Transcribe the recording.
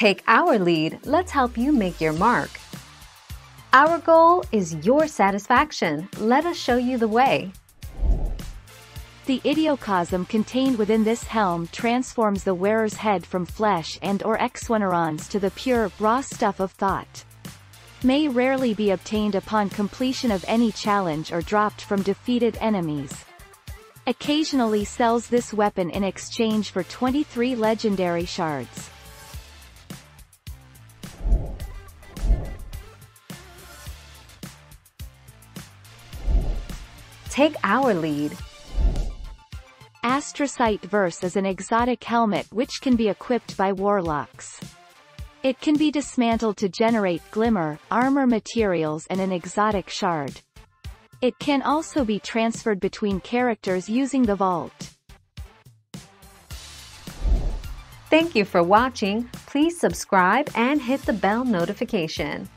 Take our lead, let's help you make your mark. Our goal is your satisfaction. Let us show you the way. The idiocosm contained within this helm transforms the wearer's head from flesh and or exoneurons to the pure, raw stuff of thought. May rarely be obtained upon completion of any challenge or dropped from defeated enemies. Occasionally sells this weapon in exchange for 23 legendary shards. Take our lead. Astrocyte Verse is an exotic helmet which can be equipped by warlocks. It can be dismantled to generate glimmer, armor materials and an exotic shard. It can also be transferred between characters using the vault. Thank you for watching. Please subscribe and hit the bell notification.